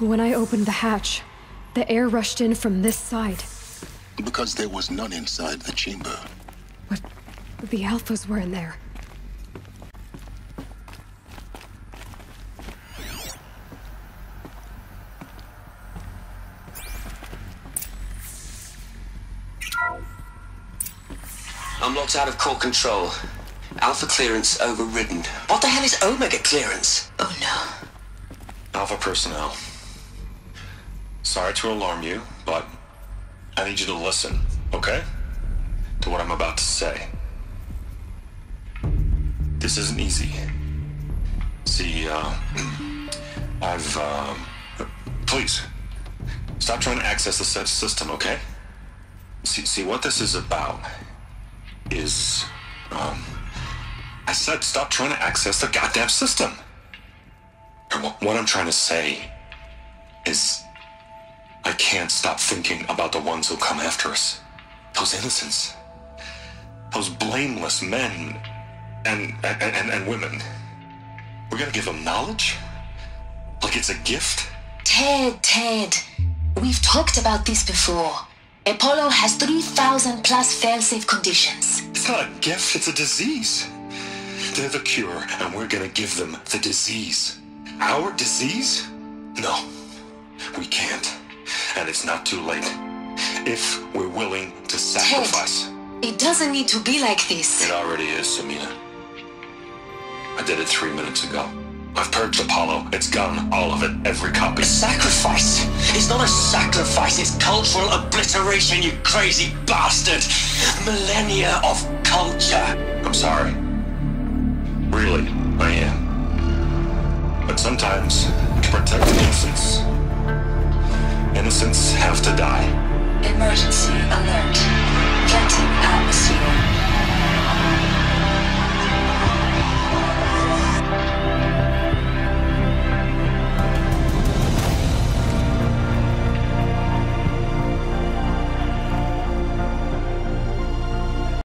When I opened the hatch, the air rushed in from this side. Because there was none inside the chamber. But the Alphas were in there. I'm locked out of core control. Alpha clearance overridden. What the hell is Omega clearance? Oh no. Alpha personnel. Sorry to alarm you, but I need you to listen, okay? To what I'm about to say. This isn't easy. See, uh, I've, um, please, stop trying to access the system, okay? See, see, what this is about is, um, I said stop trying to access the goddamn system. What I'm trying to say is I can't stop thinking about the ones who come after us. Those innocents. Those blameless men and, and, and, and women. We're gonna give them knowledge? Like it's a gift? Ted, Ted. We've talked about this before. Apollo has 3,000 plus failsafe conditions. It's not a gift, it's a disease. They're the cure, and we're gonna give them the disease. Our disease? No, we can't. And it's not too late. If we're willing to sacrifice. It doesn't need to be like this. It already is, Samina. I did it three minutes ago. I've purged Apollo. It's gone. All of it. Every copy. A sacrifice? It's not a sacrifice, it's cultural obliteration, you crazy bastard! Millennia of culture! I'm sorry. Really, I am. But sometimes, to protect innocence, innocents have to die. Emergency alert.